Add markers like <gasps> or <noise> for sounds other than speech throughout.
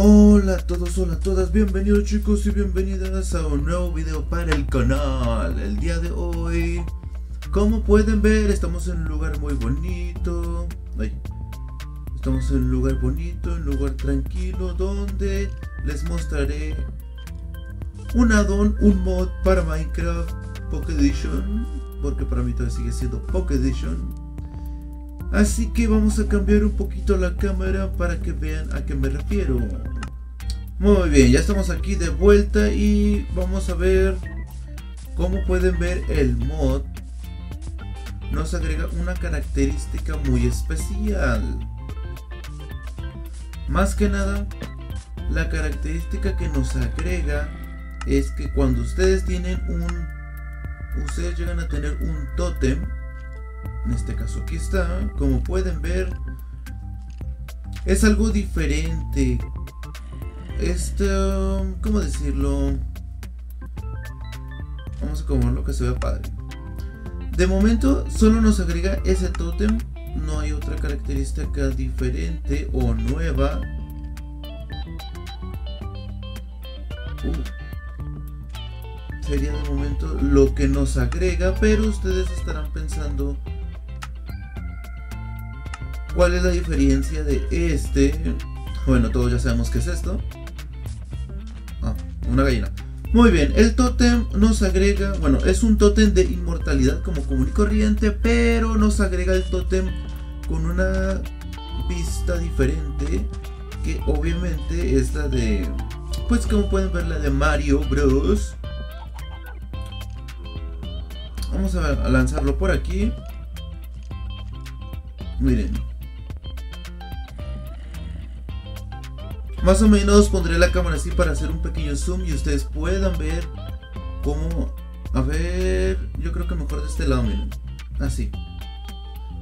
Hola a todos, hola a todas, bienvenidos chicos y bienvenidas a un nuevo video para el canal. El día de hoy, como pueden ver, estamos en un lugar muy bonito. Estamos en un lugar bonito, un lugar tranquilo, donde les mostraré un addon, un mod para Minecraft Pocket Edition, porque para mí todavía sigue siendo Pocket Edition. Así que vamos a cambiar un poquito la cámara para que vean a qué me refiero. Muy bien, ya estamos aquí de vuelta y vamos a ver cómo pueden ver el mod. Nos agrega una característica muy especial. Más que nada, la característica que nos agrega es que cuando ustedes tienen un... Ustedes llegan a tener un tótem en este caso aquí está, como pueden ver, es algo diferente. Esto, ¿cómo decirlo? Vamos a acomodarlo que se vea padre. De momento solo nos agrega ese tótem, no hay otra característica diferente o nueva. Uh. Sería de momento lo que nos agrega, pero ustedes estarán pensando ¿Cuál es la diferencia de este? Bueno, todos ya sabemos qué es esto. Una gallina. Muy bien, el tótem nos agrega, bueno, es un tótem de inmortalidad como común y corriente, pero nos agrega el tótem con una vista diferente, que obviamente es la de, pues como pueden ver, la de Mario Bros. Vamos a lanzarlo por aquí. Miren, Más o menos pondré la cámara así para hacer un pequeño zoom y ustedes puedan ver cómo... A ver, yo creo que mejor de este lado, miren. Así.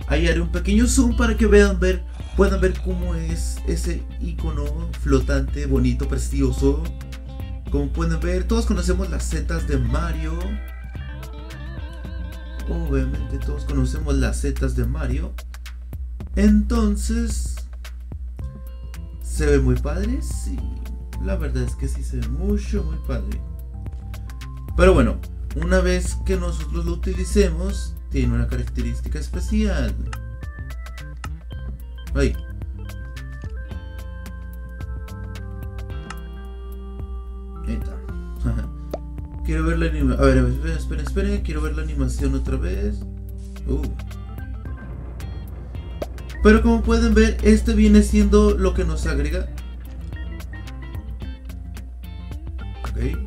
Ahí haré un pequeño zoom para que vean ver, puedan ver cómo es ese icono flotante, bonito, precioso. Como pueden ver, todos conocemos las setas de Mario. Obviamente todos conocemos las setas de Mario. Entonces, ¿Se ve muy padre? Sí. La verdad es que sí se ve mucho, muy padre. Pero bueno, una vez que nosotros lo utilicemos, tiene una característica especial. Ahí. Ahí está. <laughs> quiero ver la animación. A ver, esperen, esperen, esperen. Quiero ver la animación otra vez. Uh. Pero como pueden ver, este viene siendo lo que nos agrega. Ok.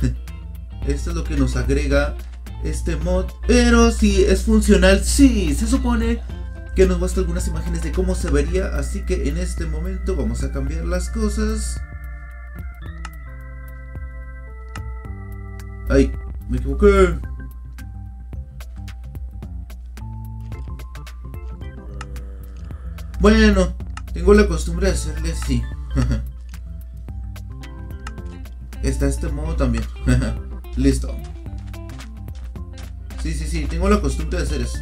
<laughs> Esto es lo que nos agrega este mod. Pero si es funcional, sí, se supone que nos muestra algunas imágenes de cómo se vería. Así que en este momento vamos a cambiar las cosas. Ay, me equivoqué. Bueno, tengo la costumbre de hacerle así. Está este modo también. <laughs> Listo. Sí, sí, sí, tengo la costumbre de hacer eso.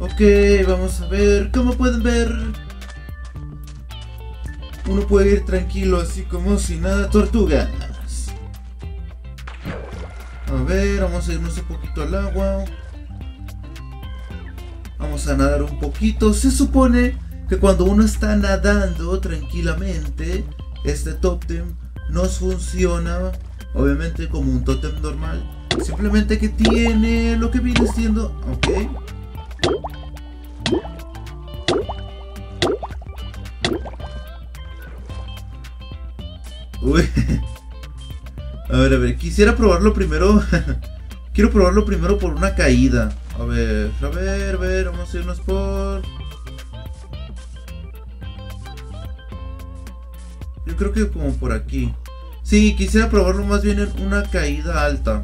Ok, vamos a ver. Como pueden ver, uno puede ir tranquilo, así como si nada. Tortugas. A ver, vamos a irnos un poquito al agua. Vamos a nadar un poquito. Se supone que cuando uno está nadando tranquilamente, este tótem nos funciona obviamente como un tótem normal. Simplemente que tiene lo que viene siendo... Ok. Uy. A ver, a ver, quisiera probarlo primero. <laughs> Quiero probarlo primero por una caída. A ver, a ver, a ver, vamos a irnos por... Yo creo que como por aquí. Sí, quisiera probarlo más bien en una caída alta.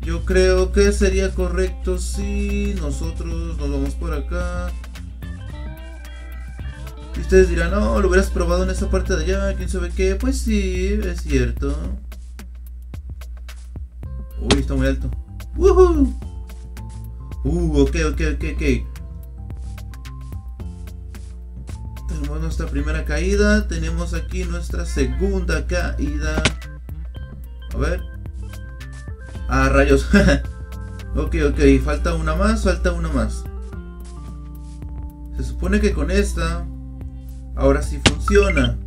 Yo creo que sería correcto si nosotros nos vamos por acá. Y ustedes dirán, no, lo hubieras probado en esa parte de allá, quién sabe qué. Pues sí, es cierto. Uy, está muy alto. Uh, ok, ok, ok, ok. Nuestra primera caída. Tenemos aquí nuestra segunda caída. A ver. Ah, rayos. <laughs> ok, ok. Falta una más. Falta una más. Se supone que con esta. Ahora sí funciona.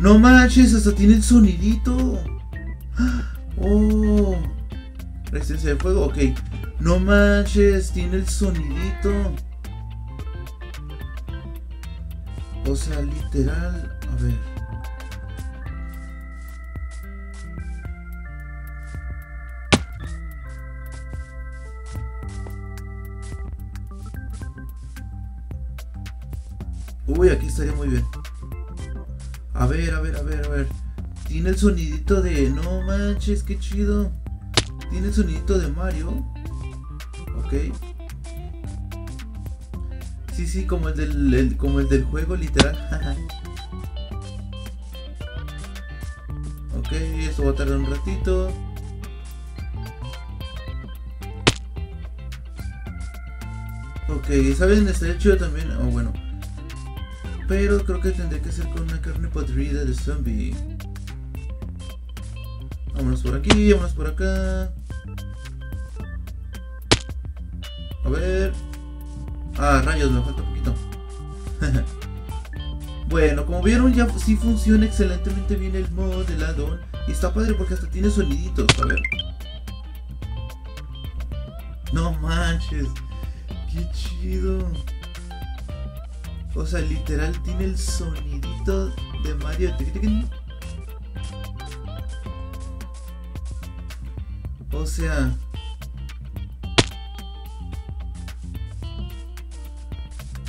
No manches, hasta tiene el sonidito. <gasps> Oh. Resistencia de fuego, ok. No manches, tiene el sonidito. O sea, literal. A ver. Uy, aquí estaría muy bien. A ver, a ver, a ver, a ver. Tiene el sonidito de... No manches, qué chido. Tiene el sonidito de Mario. Ok. Sí, sí, como el del, como el del juego, literal. <laughs> ok, eso va a tardar un ratito. Ok, ¿saben? Estaría chido también. Oh, bueno. Pero creo que tendría que ser con una carne podrida de zombie. Vámonos por aquí, vámonos por acá. A ver. Ah, rayos, me falta un poquito. <laughs> bueno, como vieron, ya sí funciona excelentemente bien el mod del addon. Y está padre porque hasta tiene soniditos. A ver. No manches. Qué chido. O sea, literal tiene el sonidito de Mario. O sea...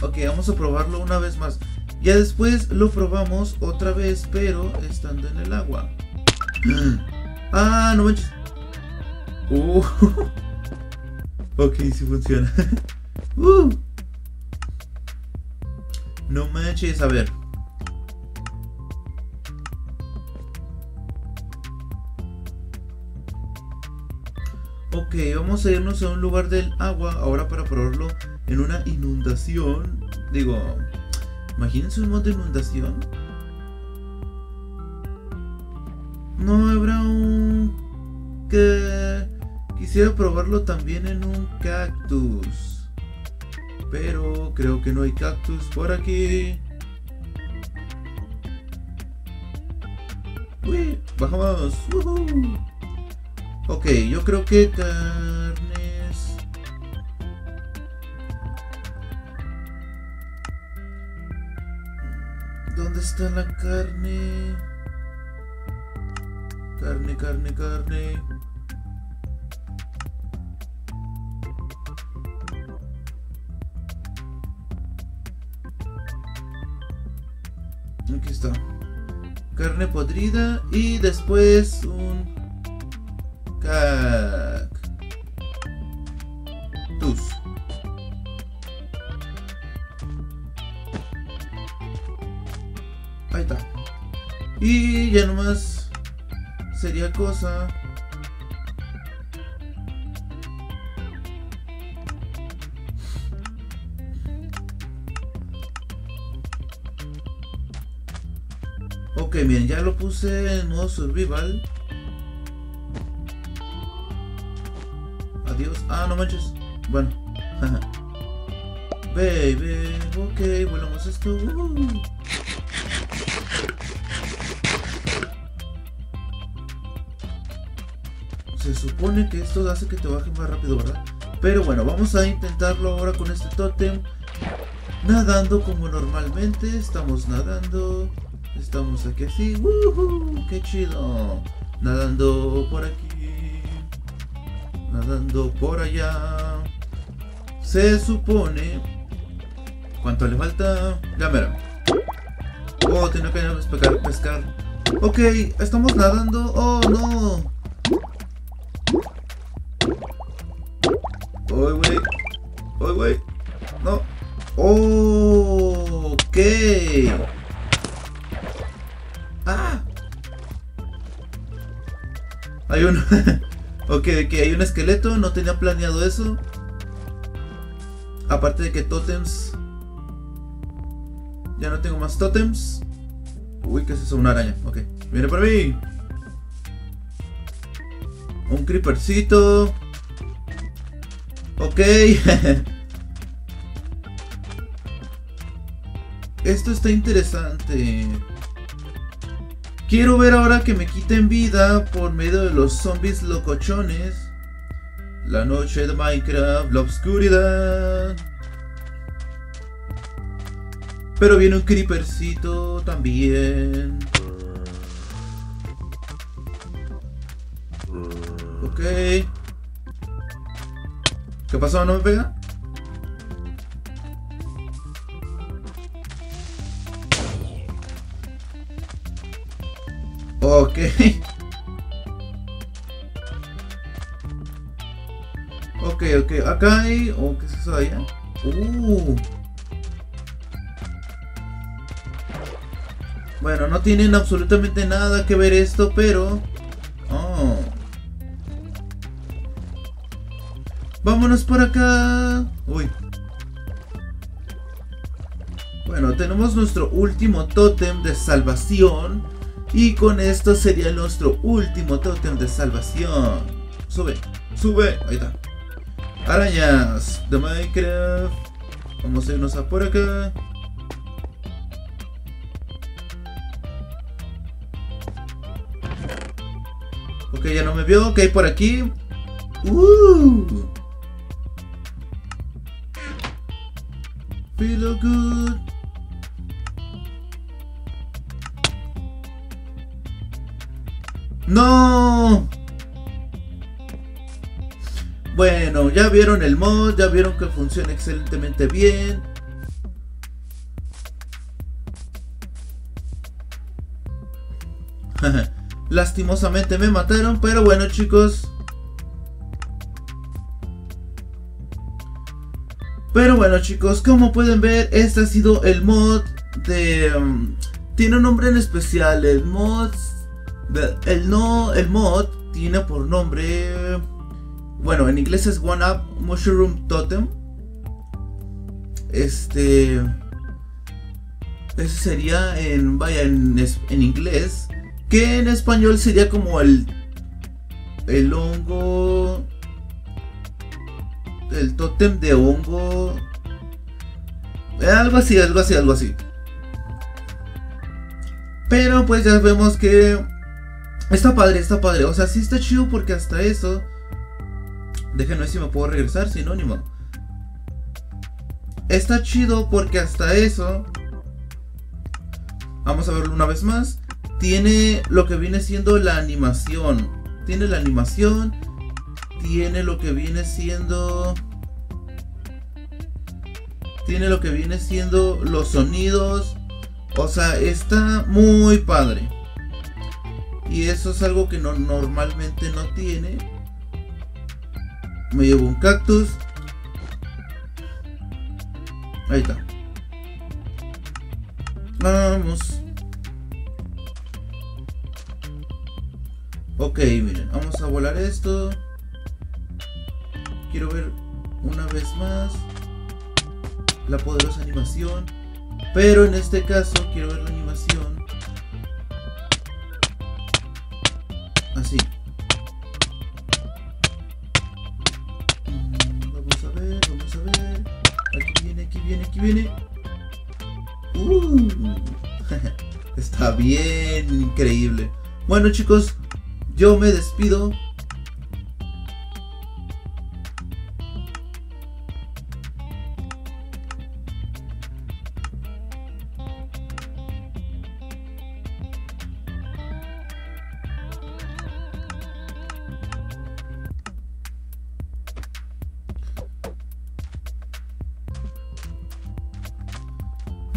Ok, vamos a probarlo una vez más. Ya después lo probamos otra vez, pero estando en el agua. <clears throat> Ah, no manches. Uh. <laughs> ok, sí funciona. <laughs> uh. No manches, a ver. Ok, vamos a irnos a un lugar del agua ahora para probarlo en una inundación. Digo, imagínense un modo de inundación. No habrá un... que... Quisiera probarlo también en un cactus. Pero creo que no hay cactus por aquí. Uy, bajamos. Ok, yo creo que carnes. Está la carne? Carne, carne, carne. Aquí está. Carne podrida y después un cactus. Ya nomás sería cosa Ok, bien, ya lo puse en modo survival. Adiós. Ah, no manches. Bueno. <laughs> Baby, ok, volvamos esto. Uh. Se supone que esto hace que te baje más rápido, ¿verdad? Pero bueno, vamos a intentarlo ahora con este totem. Nadando como normalmente, estamos nadando. Estamos aquí así, ¡Woohoo! ¡Qué chido! Nadando por aquí, nadando por allá. Se supone. ¿Cuánto le falta? Ya mira. Oh, tengo que pescar, pescar. Ok, estamos nadando. Oh, no. Oh, güey. Oh, güey. No. Oh, ok. Hay un... <laughs> ok, que hay un esqueleto, no tenía planeado eso. Aparte de que totems... Ya no tengo más totems. Uy, ¿qué es eso? Una araña. Ok. Viene por mí. Un creepercito. Ok. <laughs> Esto está interesante. Quiero ver ahora que me quiten vida por medio de los zombies locochones. La noche de Minecraft, la oscuridad. Pero viene un creepercito también. Ok. ¿Qué pasó? ¿No me pega? Ok. Ok, ok. Acá hay... Oh, ¿Qué es eso allá? Uh. Bueno, no tienen absolutamente nada que ver esto, pero... Por acá. Uy. Bueno, tenemos nuestro último tótem de salvación. Y con esto sería nuestro último tótem de salvación. Sube, sube. Ahí está. Arañas de Minecraft. Vamos a irnos a por acá. Ok, ya no me vio. Ok, por aquí. Uh. Feel good. No. Bueno, ya vieron el mod, ya vieron que funciona excelentemente bien. <laughs> Lastimosamente me mataron, pero bueno chicos. Pero bueno chicos, como pueden ver, este ha sido el mod de... Um, tiene un nombre en especial, el mod... El, no, el mod tiene por nombre... Bueno, en inglés es One Up Mushroom Totem. Este... Ese sería en... Vaya, en, en inglés que en español sería como el. El hongo. El tótem de hongo. Eh, algo así, algo así, algo así. Pero pues ya vemos que. Está padre, está padre. O sea, sí está chido porque hasta eso. Déjenme ver si me puedo regresar, sinónimo. Está chido porque hasta eso. Vamos a verlo una vez más tiene lo que viene siendo la animación. Tiene la animación. Tiene lo que viene siendo... Tiene lo que viene siendo los sonidos. O sea, está muy padre. Y eso es algo que no, normalmente no tiene. Me llevo un cactus. Ahí está. Vamos. Ok, miren, vamos a volar esto. Quiero ver una vez más la poderosa animación. Pero en este caso quiero ver la animación así. Mm, vamos a ver, vamos a ver. Aquí viene, aquí viene, aquí viene. Uh, <laughs> está bien increíble. Bueno chicos, yo me despido.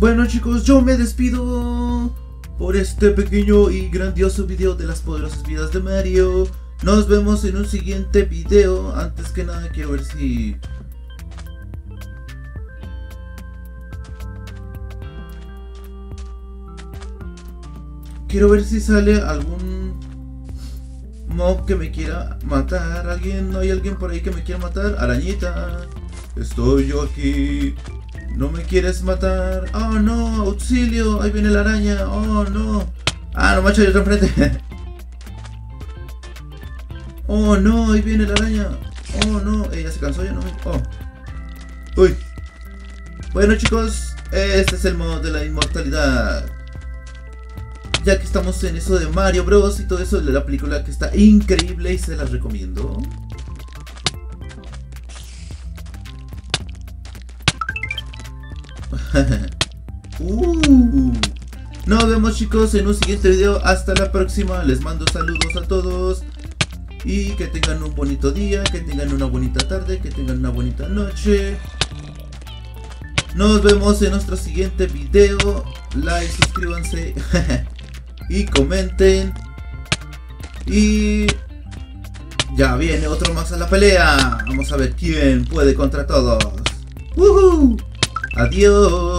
Bueno chicos, yo me despido por este pequeño y grandioso video de las poderosas vidas de Mario. Nos vemos en un siguiente video. Antes que nada quiero ver si... Quiero ver si sale algún mob que me quiera matar. ¿Alguien? ¿No hay alguien por ahí que me quiera matar? Arañita. Estoy yo aquí. ¿No me quieres matar? ¡Oh, no! ¡Auxilio! ¡Ahí viene la araña! ¡Oh, no! ¡Ah, no, macho! Hay otro enfrente. <laughs> ¡Oh, no! ¡Ahí viene la araña! ¡Oh, no! Ella se cansó, ya no me... ¡Oh! ¡Uy! Bueno, chicos, este es el modo de la inmortalidad. Ya que estamos en eso de Mario Bros. y todo eso, de la película que está increíble y se las recomiendo. <laughs> uh. Nos vemos chicos en un siguiente video. Hasta la próxima. Les mando saludos a todos. Y que tengan un bonito día, que tengan una bonita tarde, que tengan una bonita noche. Nos vemos en nuestro siguiente video. Like, suscríbanse <laughs> y comenten. Y ya viene otro más a la pelea. Vamos a ver quién puede contra todos. Adiós.